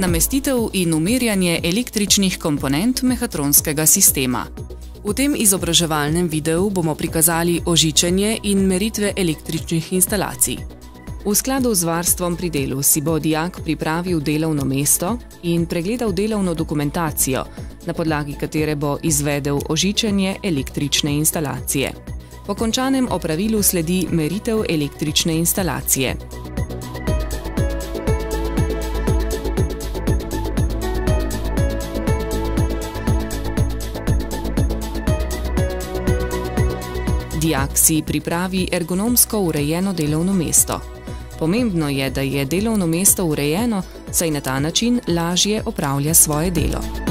namestitev in umirjanje električnih komponent mehatronskega sistema. V tem izobraževalnem videu bomo prikazali ožičenje in meritve električnih instalacij. V skladu z varstvom pri delu si bo dijak pripravil delovno mesto in pregledal delovno dokumentacijo, na podlagi katere bo izvedel ožičenje električne instalacije. Po končanem opravilu sledi meritev električne instalacije. Dijak si pripravi ergonomsko urejeno delovno mesto. Pomembno je, da je delovno mesto urejeno, saj na ta način lažje opravlja svoje delo.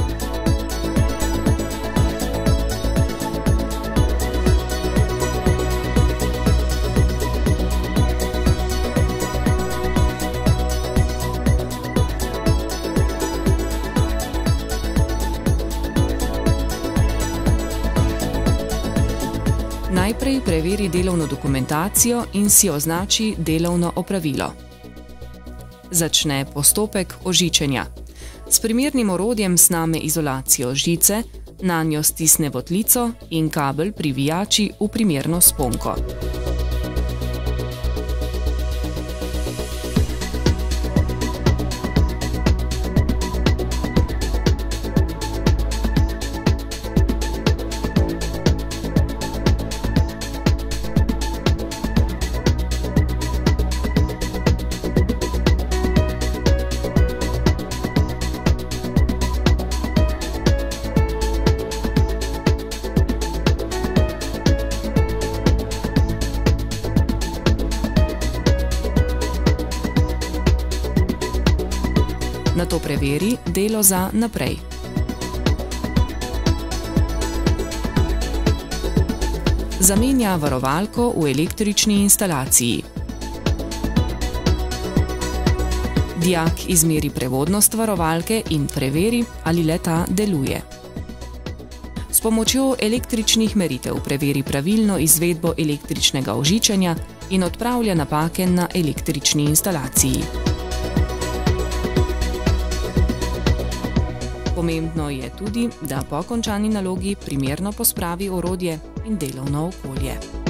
Najprej preveri delovno dokumentacijo in si označi delovno opravilo. Začne postopek ožičenja. S primernim orodjem sname izolacijo žice, na njo stisne votlico in kabel privijači v primerno sponko. Na to preveri delo za naprej. Zamenja varovalko v električni instalaciji. Dijak izmeri prevodnost varovalke in preveri, ali leta deluje. S pomočjo električnih meritev preveri pravilno izvedbo električnega ožičenja in odpravlja napake na električni instalaciji. Pomembno je tudi, da po končani nalogi primerno pospravi orodje in delovno okolje.